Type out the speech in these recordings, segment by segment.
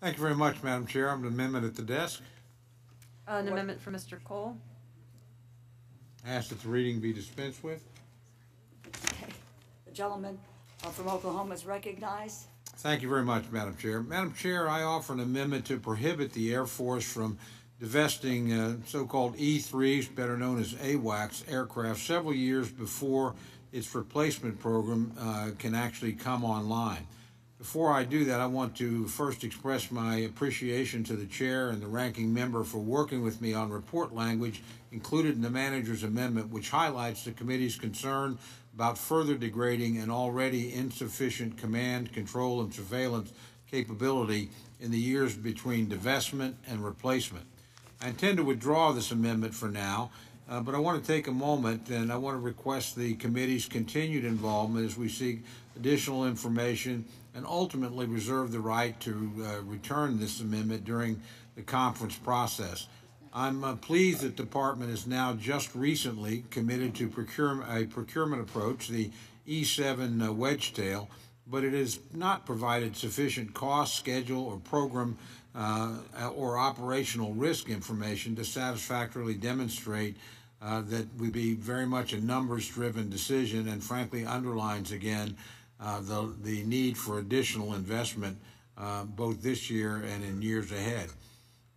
Thank you very much, Madam Chair. I'm an amendment at the desk. An amendment for Mr. Cole. Ask that the reading be dispensed with. Okay. The gentleman uh, from Oklahoma is recognized. Thank you very much, Madam Chair. Madam Chair, I offer an amendment to prohibit the Air Force from divesting uh, so-called E-3s, better known as AWACS, aircraft several years before its replacement program uh, can actually come online. Before I do that, I want to first express my appreciation to the chair and the ranking member for working with me on report language included in the manager's amendment, which highlights the committee's concern about further degrading an already insufficient command, control, and surveillance capability in the years between divestment and replacement. I intend to withdraw this amendment for now, uh, but I want to take a moment and I want to request the committee's continued involvement as we seek additional information and ultimately reserve the right to uh, return this amendment during the conference process. I'm uh, pleased that the department is now just recently committed to procure, a procurement approach, the E7 uh, Wedgetail, but it has not provided sufficient cost, schedule, or program uh, or operational risk information to satisfactorily demonstrate uh, that would be very much a numbers-driven decision and frankly underlines again uh, the, the need for additional investment uh, both this year and in years ahead.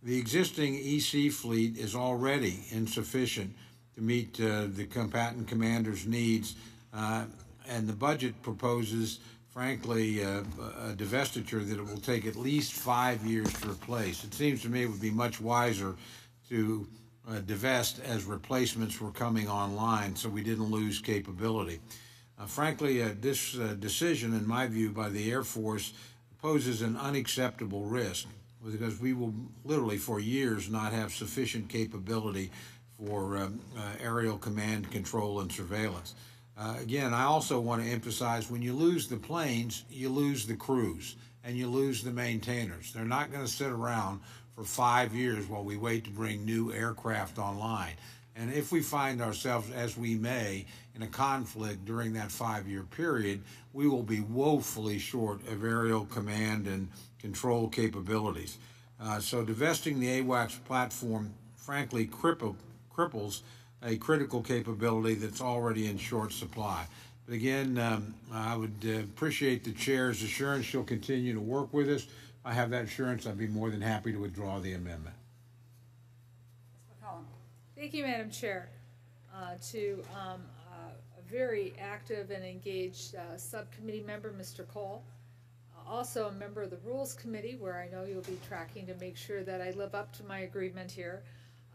The existing EC fleet is already insufficient to meet uh, the combatant commander's needs, uh, and the budget proposes, frankly, uh, a divestiture that it will take at least five years to replace. It seems to me it would be much wiser to uh, divest as replacements were coming online so we didn't lose capability. Uh, frankly, uh, this uh, decision, in my view, by the Air Force poses an unacceptable risk because we will literally for years not have sufficient capability for um, uh, aerial command, control, and surveillance. Uh, again, I also want to emphasize when you lose the planes, you lose the crews and you lose the maintainers. They're not going to sit around for five years while we wait to bring new aircraft online. And if we find ourselves, as we may, in a conflict during that five year period, we will be woefully short of aerial command and control capabilities. Uh, so divesting the AWACS platform, frankly, cripple, cripples a critical capability that's already in short supply. But again, um, I would uh, appreciate the chair's assurance she'll continue to work with us. I have that assurance, I'd be more than happy to withdraw the amendment. Thank you, Madam Chair. Uh, to um, uh, a very active and engaged uh, subcommittee member, Mr. Cole. Also a member of the Rules Committee, where I know you'll be tracking to make sure that I live up to my agreement here.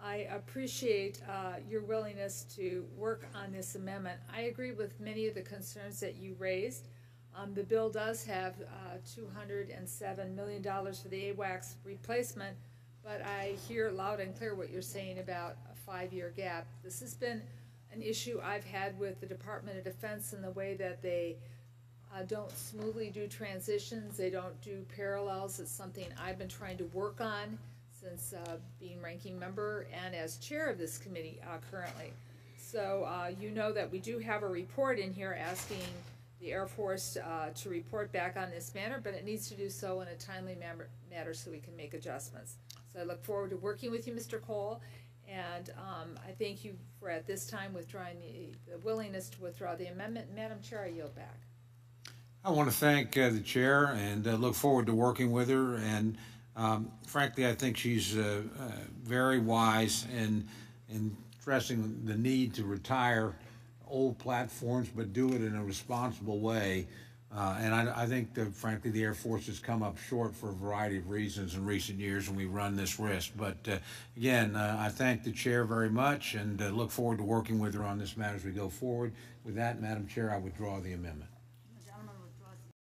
I appreciate uh, your willingness to work on this amendment. I agree with many of the concerns that you raised. Um, the bill does have uh, $207 million for the AWACS replacement, but I hear loud and clear what you're saying about a five-year gap. This has been an issue I've had with the Department of Defense in the way that they uh, don't smoothly do transitions, they don't do parallels. It's something I've been trying to work on since uh, being ranking member and as chair of this committee uh, currently. So uh, you know that we do have a report in here asking the Air Force uh, to report back on this matter, but it needs to do so in a timely manner, so we can make adjustments. So I look forward to working with you, Mr. Cole, and um, I thank you for at this time withdrawing the, the willingness to withdraw the amendment. Madam Chair, I yield back. I want to thank uh, the chair and uh, look forward to working with her. And um, frankly, I think she's uh, uh very wise in in stressing the need to retire old platforms, but do it in a responsible way. Uh, and I, I, think that, frankly, the Air Force has come up short for a variety of reasons in recent years, and we run this risk. But uh, again, uh, I thank the chair very much and uh, look forward to working with her on this matter as we go forward. With that, Madam Chair, I withdraw the amendment.